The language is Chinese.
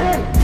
Hey!